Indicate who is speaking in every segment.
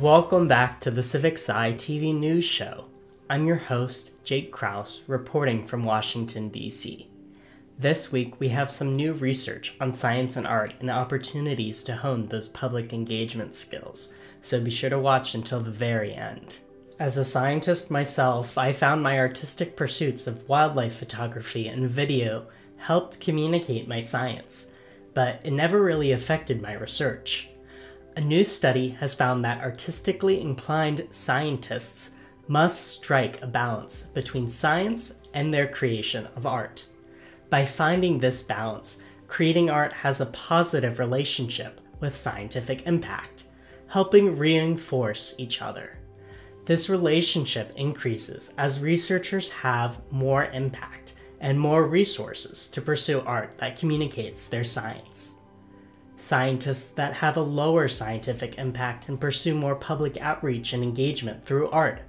Speaker 1: Welcome back to the Civic Sci TV news show. I'm your host, Jake Krauss, reporting from Washington, D.C. This week, we have some new research on science and art and opportunities to hone those public engagement skills, so be sure to watch until the very end. As a scientist myself, I found my artistic pursuits of wildlife photography and video helped communicate my science, but it never really affected my research. A new study has found that artistically inclined scientists must strike a balance between science and their creation of art. By finding this balance, creating art has a positive relationship with scientific impact, helping reinforce each other. This relationship increases as researchers have more impact and more resources to pursue art that communicates their science. Scientists that have a lower scientific impact and pursue more public outreach and engagement through art,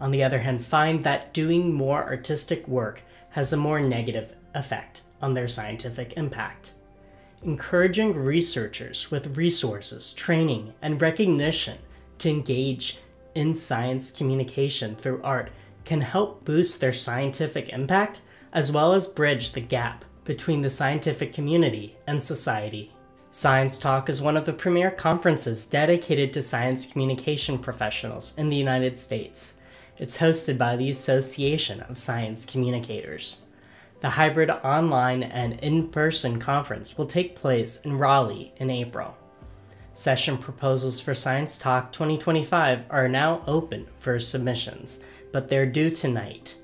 Speaker 1: on the other hand, find that doing more artistic work has a more negative effect on their scientific impact. Encouraging researchers with resources, training, and recognition to engage in science communication through art can help boost their scientific impact as well as bridge the gap between the scientific community and society. Science Talk is one of the premier conferences dedicated to science communication professionals in the United States. It's hosted by the Association of Science Communicators. The hybrid online and in person conference will take place in Raleigh in April. Session proposals for Science Talk 2025 are now open for submissions, but they're due tonight.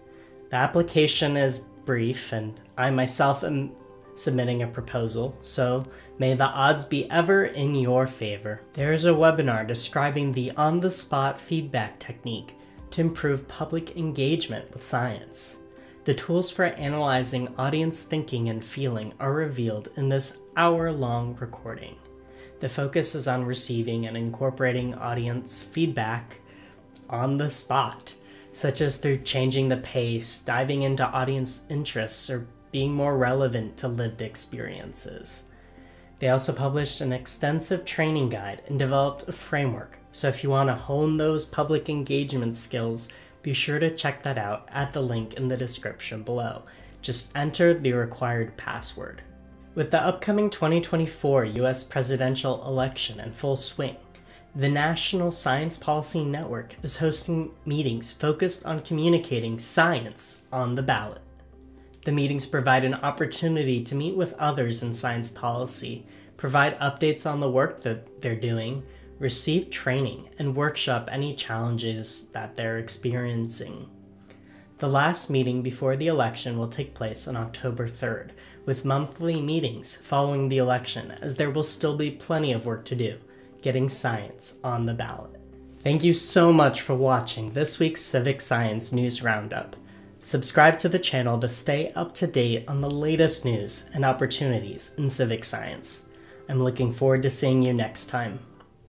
Speaker 1: The application is brief, and I myself am submitting a proposal, so may the odds be ever in your favor. There is a webinar describing the on the spot feedback technique to improve public engagement with science. The tools for analyzing audience thinking and feeling are revealed in this hour long recording. The focus is on receiving and incorporating audience feedback on the spot, such as through changing the pace, diving into audience interests, or being more relevant to lived experiences. They also published an extensive training guide and developed a framework, so if you want to hone those public engagement skills, be sure to check that out at the link in the description below. Just enter the required password. With the upcoming 2024 US presidential election in full swing, the National Science Policy Network is hosting meetings focused on communicating science on the ballot. The meetings provide an opportunity to meet with others in science policy, provide updates on the work that they're doing, receive training, and workshop any challenges that they're experiencing. The last meeting before the election will take place on October 3rd, with monthly meetings following the election, as there will still be plenty of work to do getting science on the ballot. Thank you so much for watching this week's Civic Science News Roundup. Subscribe to the channel to stay up to date on the latest news and opportunities in civic science. I'm looking forward to seeing you next time.